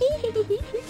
Ha.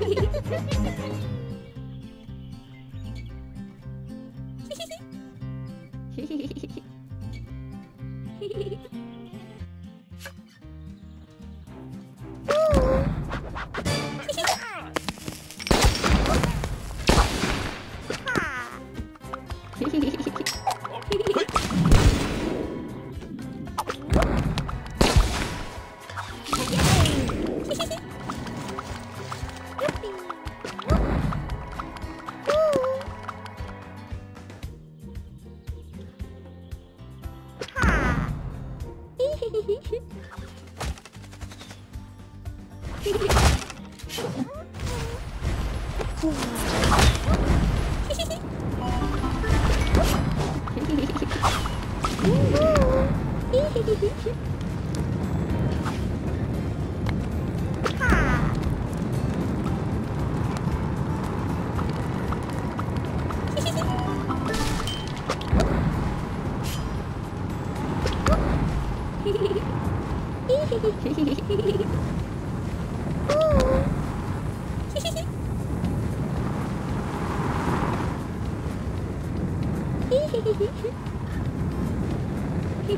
Hehehe Ooh.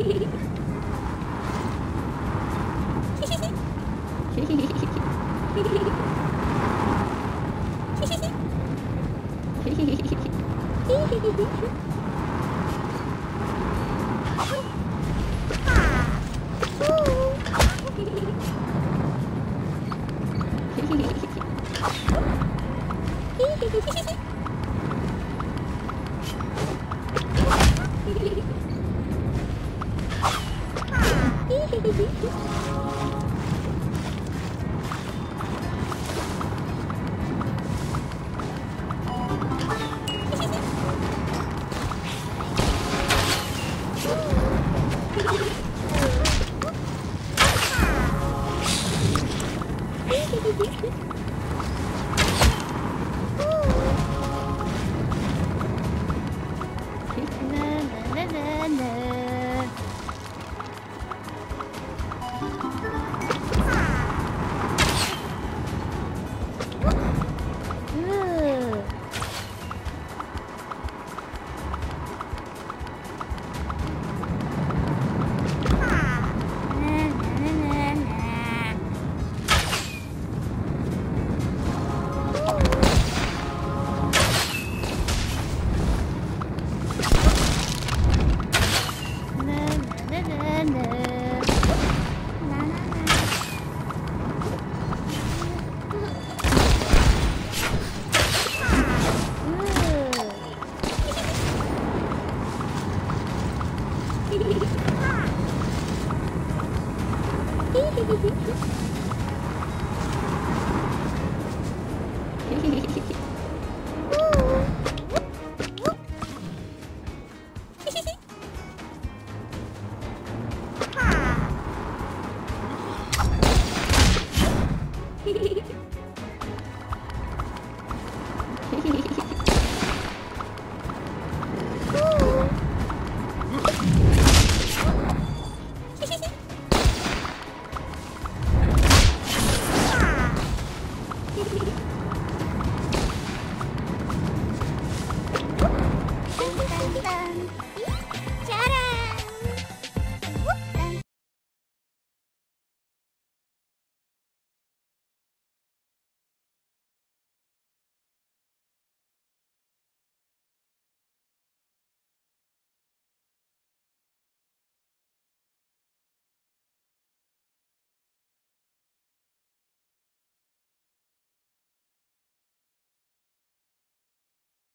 Hehehehe